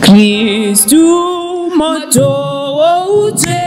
kristu moto woutene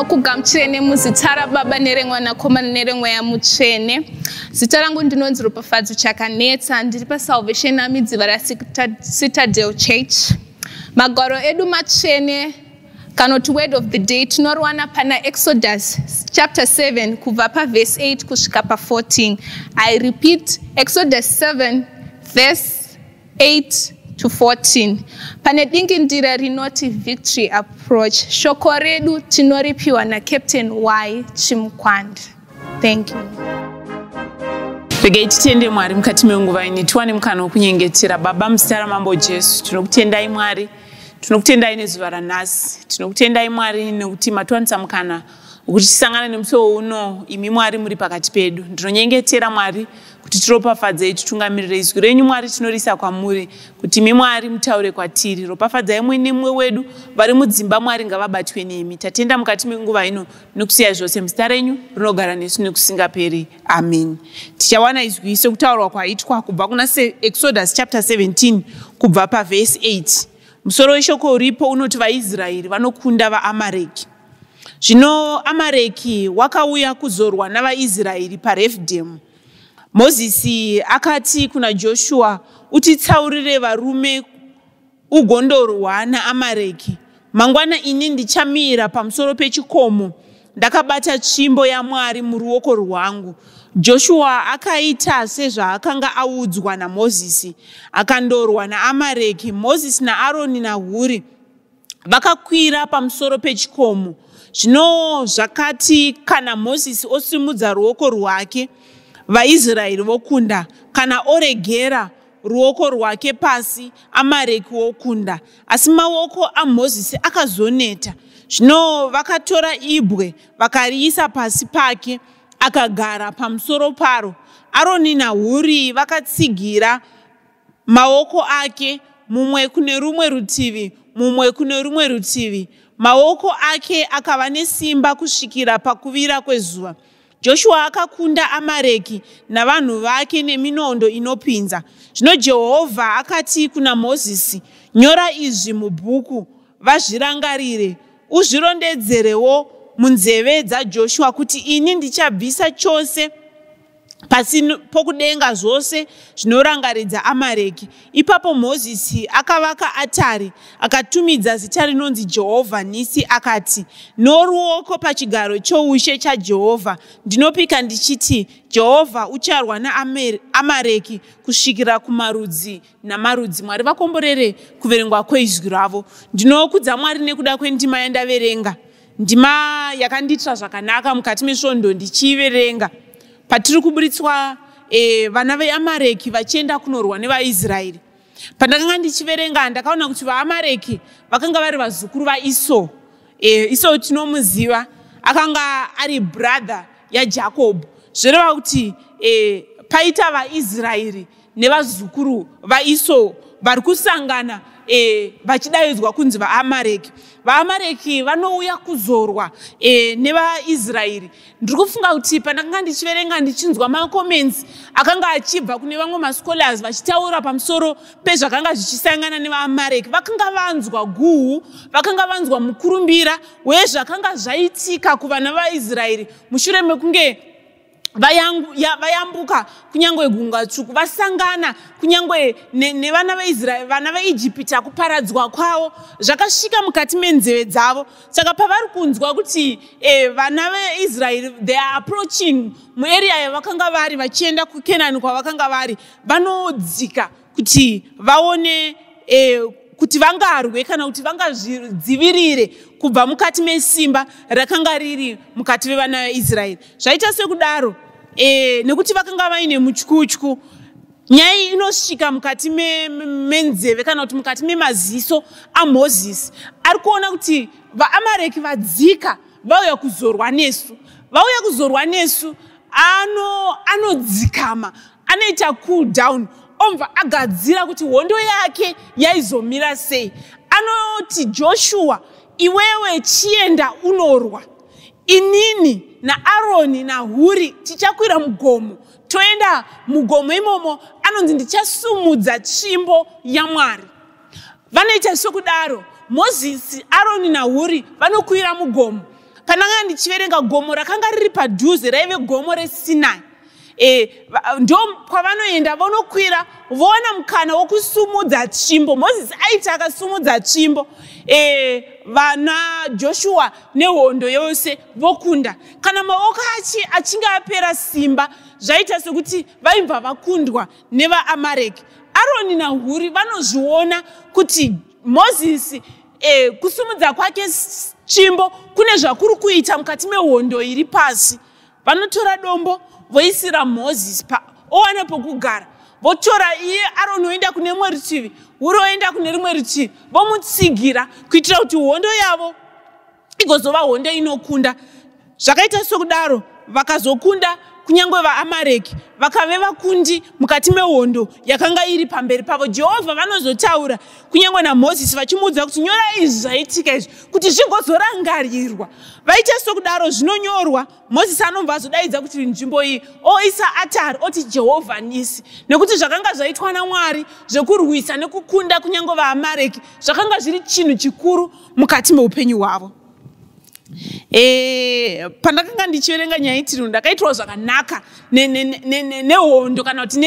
haleluya tinokugamuchireni muzita rababa neremwanakomana neremweya mutsvene. Zita rangu ndinonzi ropafadzo chakanetsa ndiri pasalvation army dziva racitadel church. Magwaro edu matsvene kana kuti word of the day tinoriwana pana exodus chapter 7 kubva pavhesi 8 kusvika pa14 i repeat exodus 7 verse 8 to 14 pane dingindira rinoti victory approach shoko redu tinoripiwa nacaptain y. Chimukwandi thank you. Regai titende mwari mukati menguva ini. Tiwane mukana wokunyengetera baba muzita ramambo jesu. Tinokutendai mwari tinokutendai nezuva ranhasi. Tinokutendai mwari nekuti matiwanisa mukana wokuti tisangana nemusiwo uno. Imi mwari muri pakati pedu. Ndinonyengetera mwari kuti tiropafadzei titungamirire izwi renyu. Mwari tinorisa kwamuri kuti imi mwari mutaure kwatiri. Ropafadzai mwe nemumwe wedu. Vari mudzimba mwari ngavabatwe nemi. Tatenda mukati menguva ino nokusiyai zvose muzita renyu rinogara nesu nekusingaperi amen. Tichawana izwi sekutaurwa kwaitwa kubva kuna exodus chapter 17 kubva pavhesi 8 musoro weshoko uripo unoti vaisraeri vanokunda vaamareki. Zvino amareki wakauya kuzorwa navaisraeri parefdhemu mozisi akati kuna joshua utitsaurire varume ugondorwa naamareki mangwana ini ndichamira pamusoro pechikomo. Ndakabata tsvimbo yamwari muruoko rwangu. Joshua akaita sezvaakanga audzwa namozisi. Akandorwa naamareki mozisi naaroni nahuri vakakwira pamusoro pechikomo. Zvino zvakati kana mozisi osimudza ruoko rwake vaisraeri vokunda. Kana oregera ruoko rwake pasi amareki wokunda. Asi maoko amozisi akazoneta. Zvino vakatora ibwe vakariisa pasi pake akagara pamusoro paro. Aroni nahuri vakatsigira maoko ake mumwe kune rumwe rutivi mumwe kune rumwe rutivi. Maoko ake akava nesimba kusvikira pakuvira kwezuva joshua akakunda amareki navanhu vake neminondo inopinza. Zvino jehovha akati kuna mozisi nyora izvi mubhuku vazvirangarire. Uzvirondedzerewo munzeve dzajoshua kuti ini ndichabvisa chose pasi pokudenga zvose zvinorangaridza amareki ipapo mozisi akavaka atari akatumidza zita rinonzi jehovha nisi akati noruoko pachigaro choushe chajehovha ndinopika ndichiti jehovha ucharwa naamareki kusvikira kumarudzi namarudzi. Mwari vakomborere kuverengwa kweizwi ravo. Ndinokudza mwari nekuda kwendima yandaverenga. Ndima yakandiitira zvakanaka mukati mesvondo ndichiiverenga patiri kuburitswa e, vana veamareki vachienda kunorwa nevaisraeri. Pandakanga ndichiverenga ndakaona kuti vaamareki vakanga vari vazukuru vaiso e, iso tinomuziva akanga ari brother yajakobho zvoreva kuti e, paita vaisraeri nevazukuru vaiso vari kusangana e, vachidaidzwa kunzi vaamareki vaamareki vanouya kuzorwa e, nevaisraeri. Ndiri kufunga kuti pandakanga ndichiverenga ndichinzwa makoments akanga achibva kune vamwe mascholars vachitaura pamusoro pezvakanga zvichisangana nevaamareki vakanga vanzwa guhu vakanga vanzwa mukurumbira wezvakanga zvaitika kuvana vaisraeri. Mushure mekunge vayambuka kunyange gungwa tsvuku vasangana kunyange nevana veisraeri vana veijipita kuparadzwa kwavo zvakasvika mukati menzeve dzavo. Saka pavari kunzwa kuti e, vana veisraeri they are approaching muarea yavakanga vari vachienda kukenani kwavakanga vari vanodzika kuti vaone e, kuti vangarwe kana kuti vangazvidzivirire kubva mukati mesimba rakanga riri mukati vevana veisraeri. Zvaita sekudaro e, nekuti vakanga vaine mutyutyu nyaya iyi inosvika mukati menzeve kana kuti mukati memaziso amozisi. Ari kuona kuti vaamareki vadzika vauya kuzorwa nesu. Vauya kuzorwa nesu anodzikama ano anoita cool down obva agadzira kuti hondo yake yaizomira sei. Anoti joshua iwewe chienda unorwa. Inini naaroni nahuri tichakwira mugomo. Toenda mugomo imomo anonzi ndichasumudza tsvimbo yamwari vanoita sokudaro mozisi aroni nahuri vanokwira mugomo. Pandanga ndichiverenga gomo rakanga riri padhuze raive gomo resinai e, ndo kwavanoenda vanokwira voona mukana wokusumudza tsvimbo. Mozisi aiti akasumudza tsvimbo. E, vana joshua nehondo yose vokunda. Kana maoko achi achinge apera simba zvaita sekuti vaibva vakundwa nevaamareki aroni nahuri vanozviona kuti mozisi e, kusumudza kwake tsvimbo kune zvakuri kuita mukati mehondo iri pasi. Vanotora dombo voisira mozisi owana pokugara. Votora iye aroni oenda kune rimwe rutivi uri oenda kune rimwe rutivi vomutsigira kuitira kuti hondo yavo igozova hondo inokunda. Zvakaita sokudaro vakazokunda kunyange vaamareki vakave vakundi mukati mehondo yakanga iri pamberi pavo. Jehovha vanozotaura kunyange namozisi vachimuudza kuti nyora izvi zvaitika izvi kuti zvigozorangarirwa. Vaita sokudaro zvinonyorwa. Mozisi anobva azodaidza kuti nzvimbo iyi oisa atari oti jehovha nisi. Nekuti zvakanga zvaitwa namwari zvekurwisa nekukunda kunyange vaamareki zvakanga zviri chinhu chikuru mukati meupenyu hwavo e, pandakanga ndichiverenga nyaya itiri ndakaitirwa zvakanaka nehondo kana kuti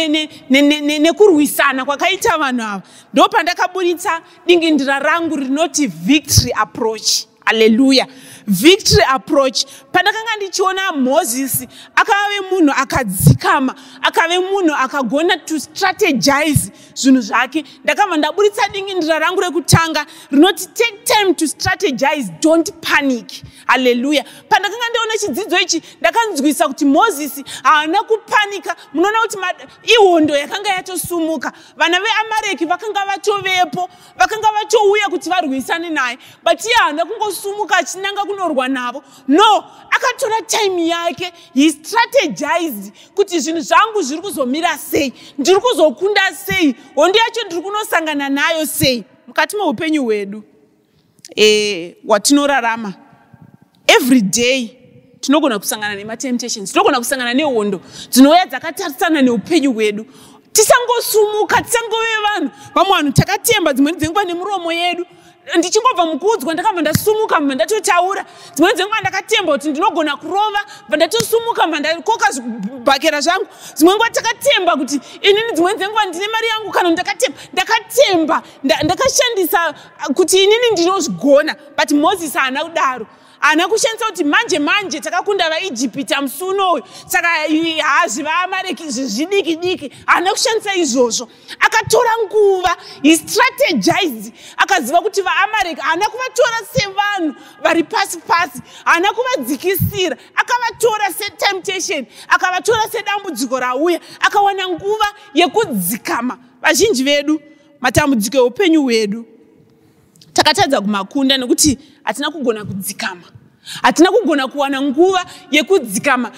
nekurwisana kwakaita vanhu ava. Ndo pandakaburitsa dingindira rangu rinoti victory approach. Aleluya victory approach. Pandakanga ndichiona mozisi akave munhu akadzikama akave munhu akagona to strategize zvinhu zvake. Ndakabva ndaburitsa dingindira rangu rekutanga rinoti take time to strategize don't panic. Haleluya pandakanga ndaona chidzidzo ichi ndakanzwisa kuti mozisi haana kupanika. Munoona kuti ihondo yakanga yatosumuka. Vana veamareki vakanga vatovepo vakanga vatouya kuti varwisane naye but iye haana kungosumuka achinanga kunorwa navo. No akatora time yake he strategized kuti zvinhu zvangu zviri kuzomira sei ndiri kuzokunda sei hondo yacho ndiri kunosangana nayo sei mukati meupenyu hwedu. E, watinorarama. Every day tinogona kusangana nematemptations tinogona kusangana nehondo dzinouya dzakatarisana neupenyu hwedu. Tisangosumuka tisangove vanhu. Vamwe vanhu takatemba dzimweni dzenguva nemuromo yedu ndichingobva mukuudzwa ndakabva ndasumuka mba ndatotaura. Dzimweni dzenguva ndakatemba kuti ndinogona kurova bva ndatosumuka mba ndakoka zvibhakera zvangu. Dzimwe nguva takatemba kuti inini dzimweni dzenguva ndine mari yangu kana ndakatemba ndakatemba ndakashandisa kuti inini ndinozvigona. But mozisi haana kudaro haana kushandisa kuti manje manje takakunda vaijipita musi unoyu saka hazvi vaamareki zvidiki diki. Haana kushandisa izvozvo. Akatora nguva histrategized akaziva kuti vaamareki haana kuvatora sevanhu vari pasi pasi haana kuvadzikisira. Akavatora setemptation akavatora sedambudziko rauya. Akawana nguva yekudzikama. Vazhinji vedu matambudziko eupenyu hwedu takatadza kumakunda nekuti hatina kugona kudzikama. Hatina kugona kuwana nguva yekudzikama.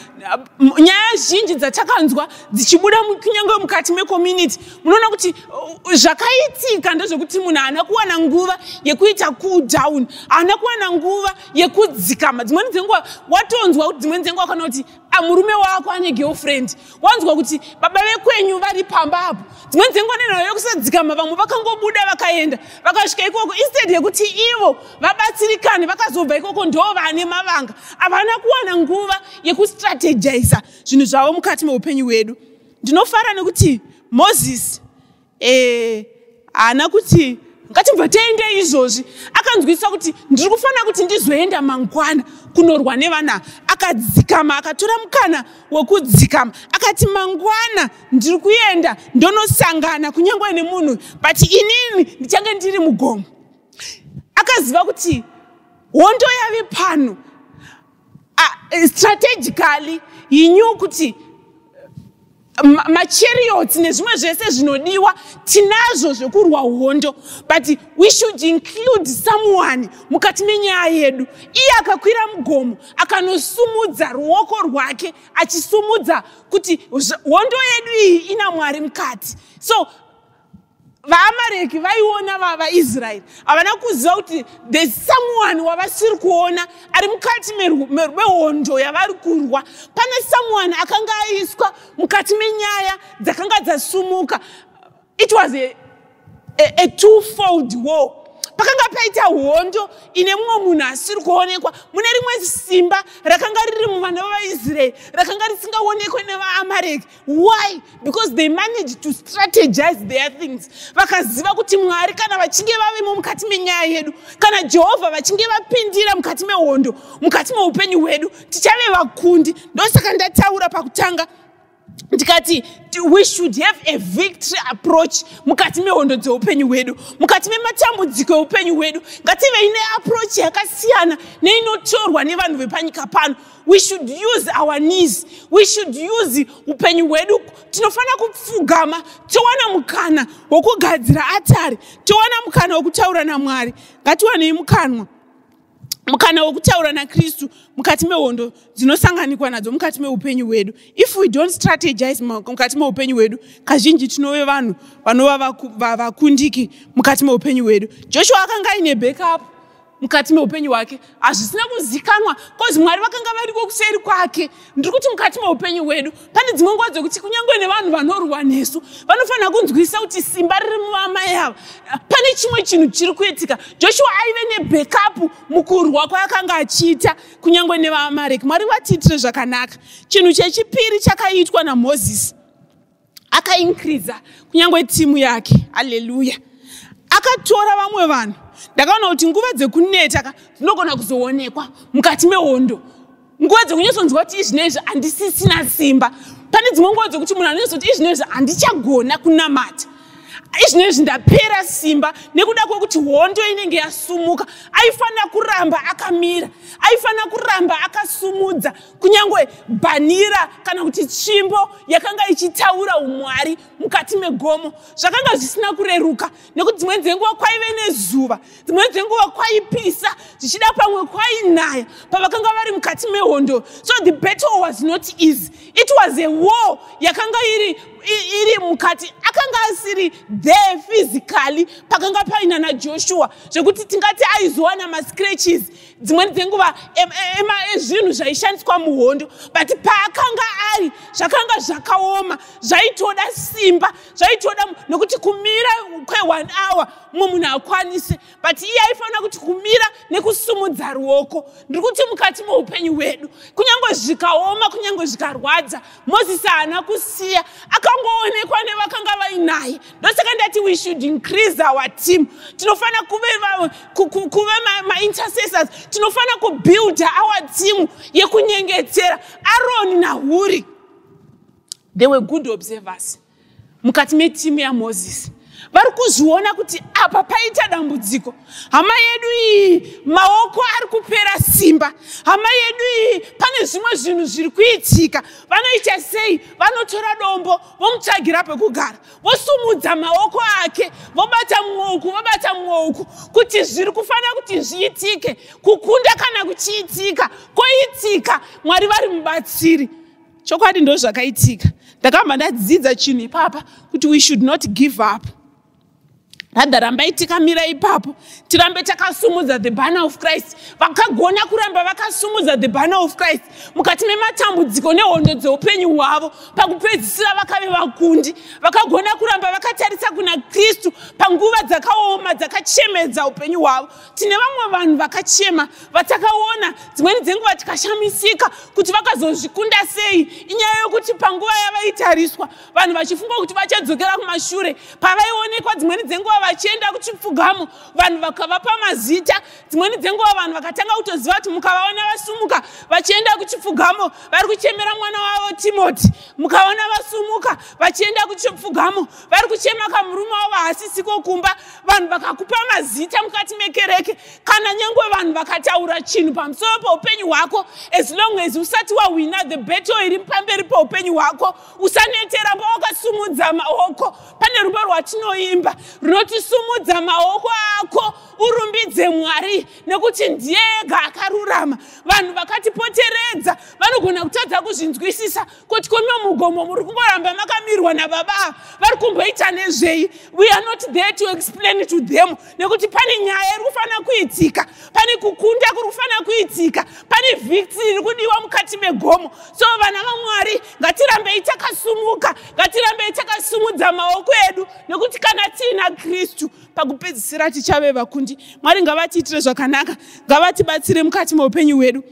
Nyaya zhinji dzatakanzwa dzichibuda kunyange mukati mecommunity. Munoona kuti uh, zvakaitika ndezvekuti munhu haana kuwana nguva yekuita cool down haana kuwana nguva yekudzikama. Dzimweni dzenguva watonzwa kuti dzimweni dzenguva kana kuti murume wako ane girlfriend. Wanzwa kuti baba vekwenyu vari pamba apo. Dzimweni dzenguva nenhau yekusadzikama vamwe vakangobuda vakaenda. Vakasvika ikoko instead yekuti ivo vabatsirikane vakazobva ikoko ndo vane mavanga. Havana kuwana nguva yekustrategiza zvinhu zvavo mukati meupenyu hwedu. Ndinofara nekuti mozisi eh, haana e, kuti ngatibva tiende izvozvi. Akanzwisa kuti ndiri kufanira kuti ndizoenda mangwana kunorwa nevana. Akadzikama akatora mukana wekudzikama akati mangwana ndiri kuenda ndonosangana kunyange nemunhu but inini ndichange ndiri mugomo. Akaziva kuti hondo yave pano. Strategically yinyu machariots nezvimwe zvese zvinodiwa tinazvo zvekurwa hondo. But we should include someone mukati menyaya yedu. Iye akakwira mugomo akanosumudza ruoko rwake achisumudza kuti hondo yedu iyi ina mwari mukati. So vaamareki vaiona vavaisraeri havana kuziva kuti there's someone wavasiri kuona ari mukati mehondo yavari kurwa. Pane someone akanga aiswa mukati menyaya dzakanga dzasumuka. It was a, a, a two-fold war pakanga paita hondo ine mumwe munhu asiri kuonekwa. Mune rimwe simba rakanga riri muvana vavaisraeri rakanga risingaonekwe nevaamareki. Why? Because they managed to strategize their things. Vakaziva kuti mwari kana vachinge vavemo mukati menyaya yedu kana jehovha vachinge vapindira mukati mehondo mukati meupenyu hwedu tichave vakundi. Ndosaka ndataura pakutanga ndikati we should have a victory approach mukati mehondo dzeupenyu hwedu mukati mematambudziko eupenyu hwedu. Ngative ine approach yakasiyana neinotorwa nevanhu vepanyika pano. We should use our knees we should use upenyu hwedu. Tinofanira kupfugama towana mukana wokugadzira atari towana mukana wokutaura namwari. Ngatiwanei mukanwa mukana wokutaura nakristu mukati mehondo dzinosanganikwa nadzo mukati meupenyu hwedu. If we don't strategize mukati meupenyu hwedu kazhinji tinove vanhu vanova vakundiki mukati meupenyu hwedu. Joshua akanga aine backup mukati meupenyu hwake. Hazvisina kuzikanwa kozi mwari vakanga variko kuseri kwake ndiri kuti mukati meupenyu hwedu pane dzimwe nguva dzekuti kunyange nevanhu vanorwa nesu vanofanira kunzwisa kuti simba riri muvamai ava pane chimwe chinhu chiri kuitika. Joshua aive nebackup mukurwa kwaakanga achiita kunyange nevaamareki mwari vatiitire zvakanaka. Chinhu chechipiri chakaitwa namozisi akainkriza kunyange timu yake. Haleluya akatora vamwe vanhu ndakaona kuti nguva dzekuneta ka dzinogona kuzoonekwa mukati mehondo. Nguva dzekunyatsoonzwa kuti izvinezvi handisisina simba. Pane dzimwe nguva dzekuti munhu anonyatso kuti izvinezvi handichagona kunamata izvinezvi ndapera simba nekuda kwekuti hondo inenge yasumuka. Aifanira kuramba akamira aifanira kuramba akasumudza. Kunyange bhanira kana kuti tsvimbo yakanga ichitaura umwari mukati megomo. Zvakanga zvisina kureruka nekuti dzimweni dzenguva kwaive nezuva dzimweni dzenguva kwaipisa zvichida pamwe kwainaya pavakanga vari mukati mehondo. So the battle was not easy. It was a war yakanga iri iri mukati akanga asiri there physically pakanga paina najoshua zvekuti tingati aizowana mascratches dzimweni dzenguva ezvinhu zvaishandiswa muhondo but paakanga ari zvakanga zvakaoma zvaitoda simba zvaitoda nokuti kumira kwe1 hour mumwe munhu akwanise but iye aifanira kuti kumira nekusumudza ruoko. Ndiri kuti mukati meupenyu hwedu kunyange zvikaoma kunyange zvikarwadza mozisi haana kusiya akangoonekwa nevakanga vainaye. Ndosaka ndati we should increase our team. Tinofanira kuve maintercessors tinofanira kubuilda our team yekunyengetsera aroni nahuri they were good observers. Mukati metimu yamozisi vari kuzviona kuti apa paita dambudziko. Hama yedu iyi maoko ari kupera simba. Hama yedu iyi pane zvimwe zvinhu zviri kuitika. Vanoita sei? Vanotora dombo vomutsvagira pekugara. Vosumudza maoko ake vobata mwoku vobata mwoku kuti zviri kufanira kuti zviitike. Kukunda kana kuchiitika koitika. Mwari vari mubatsiri. Chokwadi ndo zvakaitika ndakamba ndadzidza chinhu ipapa kuti we should not give up radha rambai tikamira ipapo. Tirambe takasumudza the banner of christ. Vakagona kuramba vakasumudza the banner of christ mukati mematambudziko nehondo dzeupenyu hwavo pakupedzisira vakave vakundi. Vakagona kuramba vakatarisa kuna kristu panguva dzakaoma dzakachemedza upenyu hwavo. Tine vamwe vanhu vakachema vatakaona dzimweni dzenguva tikashamisika kuti vakazozvikunda sei. Inyaya yokuti panguva yavaitariswa vanhu vachifunga kuti vachadzokera kumashure pavaionekwa dzimweni dzenguva vachienda kuchipfugamo vanhu vakavapa mazita. Dzimweni dzenguva vanhu vakatanga kutoziva kuti mukavaona vasumuka vachienda kuchipfugamo vari kuchemera mwana wavo timoti. Mukaona vasumuka vachienda kuchipfugamo vari kuchema kamurume wavo haasisiko kumba vanhu vakakupa mazita mukati mekereke. Kana nyange vanhu vakataura chinhu pamusoro peupenyu hwako as long as usati wahwina the battle iri pamberi peupenyu hwako usanetera pawakasumudza maoko. Pane rumba rwatinoimba runoti tisumudza maoko ako urumbidze mwari nekuti ndiye ega akarurama. Vanhu vakatipoteredza vanogona kutadza kuzvinzwisisa kuti kome mugomo muri kungoramba makamirwa nababa. Vari kumboita nezvei? We are not there to explain to them nekuti pane nyaya iri kufanira kuitika pane kukunda kuri kufanira kuitika pane victory iri kudiwa mukati megomo. So vana vamwari ngatirambei takasumuka ngatirambei takasumudza maoko edu nekuti kana tiina kristu pakupedzisira tichave vakundi. Mwari ngavatiitire zvakanaka. Ngavatibatsire mukati meupenyu hwedu.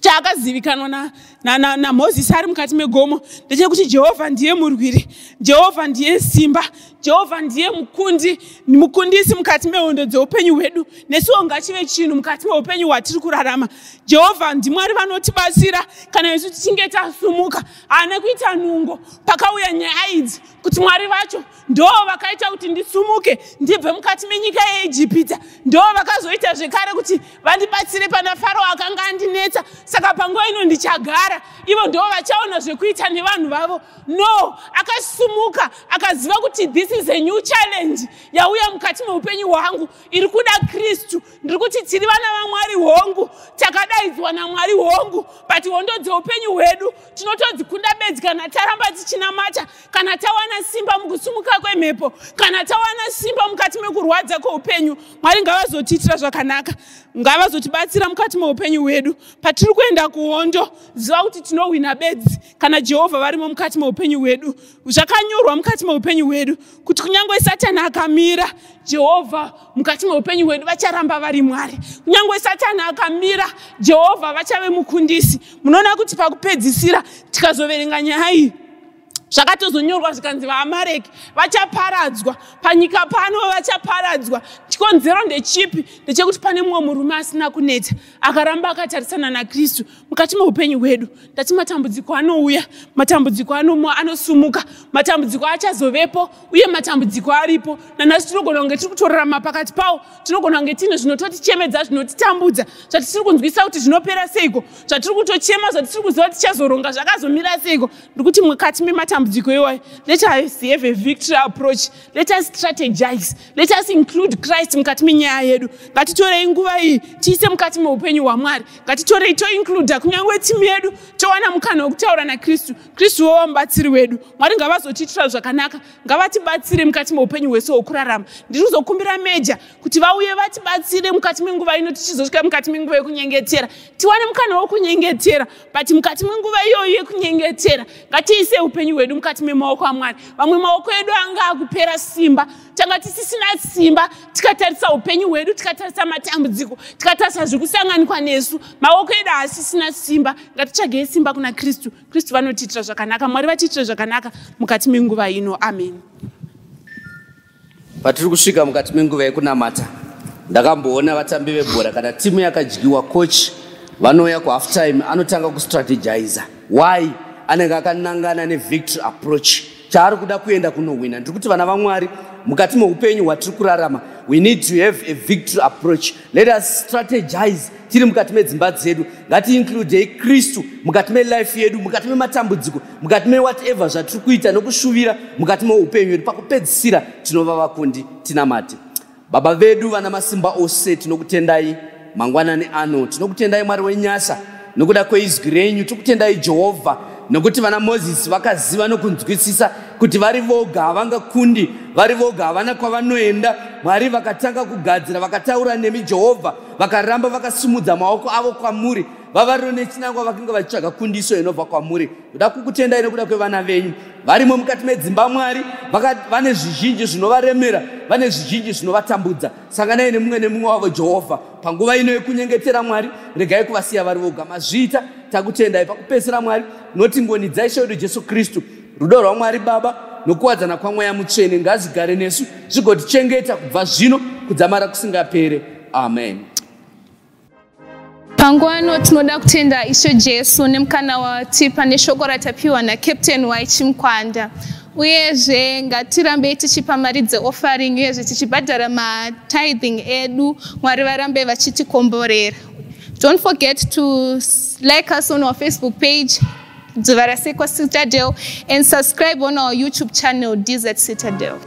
Chaakazivikanwa namozisi ari mukati megomo. Ndechekuti jehovha ndiye murwiri jehovha ndiye simba jehovha ndiye mukundi mukundisi mukati mehondo dzeupenyu hwedu. Nesuwo ngachive chinhu mukati meupenyu hwatiri kurarama. Jehovha ndimwari vanotibatsira kana isu tichinge tasumuka. Haana kuita nhungo pakauya nyaya idzi kuti mwari vacho ndo vakaita kuti ndisumuke ndibve mukati menyika yeijipita ndo vakazoita zvekare kuti vandibatsire pana faro akanga andinetsa. Saka panguva ino ndichagara ivo ndo vachaona zvekuita nevanhu vavo. No akasumuka akaziva kuti this is a new challenge yauya mukati meupenyu hwangu. Iri kuda kristu. Ndiri kuti tiri vana vamwari hongu takadaidzwa namwari hongu but hondo dzeupenyu hwedu. Tinotodzikunda bedzi kana taramba tichinamata kana tawana simba mukusumuka kwemhepo kana tawana simba mukati mekurwadza kweupenyu. Mwari ngavazotiitira zvakanaka ngavazotibatsira mukati meupenyu hwedu. Patiri kuenda kuhondo ziva kuti tinohwina bedzi kana jehovha varimo mukati meupenyu hwedu. Zvakanyorwa mukati meupenyu hwedu kuti kunyange satani akamira jehovha mukati meupenyu hwedu vacharamba vari mwari. Kunyange satani akamira jehovha vachave mukundisi. Munoona kuti pakupedzisira tikazoverenga nyaya iyi zvakatozonyorwa zvikanzi vaamareki vachaparadzwa. Panyika pano vachaparadzwa chikonzero ndechipi? Ndechekuti pane mumwe murume asina kuneta akaramba akatarisana nakristu mukati meupenyu hwedu. Ndati matambudziko anouya matambudziko anosumuka matambudziko achazovepo uye matambudziko aripo. Nanhasi tinogona kunge tiri kutorarama pakati pawo tinogona kunge tiine zvinototichemedza zvinotitambudza zvati tiri kunzwisa kuti zvinopera seiko zvatiri kutochema zvati tiri kuziva kuti tichazoronga zvakazomira seiko. Ndikuti mukati mematambudziko iwayo let us have a victory approach let us strategize let us include christ mukati menyaya yedu. Ngatitorei nguva iyi tiise mukati meupenyu hwamwari. Ngatitorei toincluda kunyange timu yedu towana mukana wekutaura nakristu. Kristu wowa mubatsiri wedu. Mwari ngavazotiitira zvakanaka. Ngavatibatsire mukati meupenyu hwese hwokurarama. Ndiri kuzokumbira meja kuti vauye vatibatsire mukati menguva ino tichizosvika mukati menguva yekunyengetera tiwane mukana wokunyengetera but mukati menguva iyoyo yekunyengetera ngatiise upenyu hwedu mukati memaoko amwari. Vamwe maoko edu anga akupera simba tanga tisisina simba tikatarisa upenyu hwedu tikatarisa matambudziko tikatarisa zvekusanganikwa nesu. Maoko edu haasisina simba ngatitsvagei simba kuna kristu. Kristu vanotiitira zvakanaka mwari vatiitire zvakanaka mukati menguva ino. Amen. Patiri kusvika mukati menguva yekunamata ndakamboona vatambi vebhora kana timu yakadyiwa coach vanouya kuhalf time anotanga kustrategiza why anenge akanangana nevictory approach. Chaari kuda kuenda kunohwina ndiri kuti vana vamwari mukati meupenyu hwatiri kurarama we need to have a victory approach. Let us strategize tiri mukati medzimba dzedu. Ngatiinkludei kristu mukati melife yedu mukati mematambudziko mukati mewhatever zvatiri kuita nokushuvira mukati meupenyu hwedu pakupedzisira tinova vakundi tinamati baba vedu vana masimba ose tinokutendai mangwanani ano tinokutendai mwari wenyasha nokuda kweizwi renyu tokutendai jehovha nokuti vana mozisi vakaziva nokunzwisisa kuti vari voga havangakundi vari voga havana kwavanoenda. Mwari vakatanga kugadzira vakataura nemi jehovha vakaramba vakasimudza maoko avo kwamuri. Vavariro nechinangwa vakinge vachitsvaga kundiso inobva kwamuri. Kuda kukutendai nekuda kwevana venyu. Varimo mukati medzimba mwari vane zvizhinji zvinovaremera vane zvizhinji zvinovatambudza. Sanganai nemumwe nemumwe wavo jehovha. Panguva ino yekunyengetera mwari regai kuvasiya vari voga. Mazviita takutendai pakupedzisira mwari noti ngoni dzaishe wedu jesu kristu rudo rwamwari baba nokuwadzana kwamweya mutsvene ngazvigare nesu zvigotichengeta kubva zvino kudzamara kusingapere. Amen. Panguva ano tinoda kutenda ishe jesu nemukana watipa neshoko ratapiwa nacaptain waichimkwanda uyezve ngatirambei tichipa mari dzeoffering uyezve tichibhadhara matithing edu mwari varambe vachitikomborera don't forget to like us on our facebook page dziva rasekwa citadel and subscribe on our youtube channel desert citadel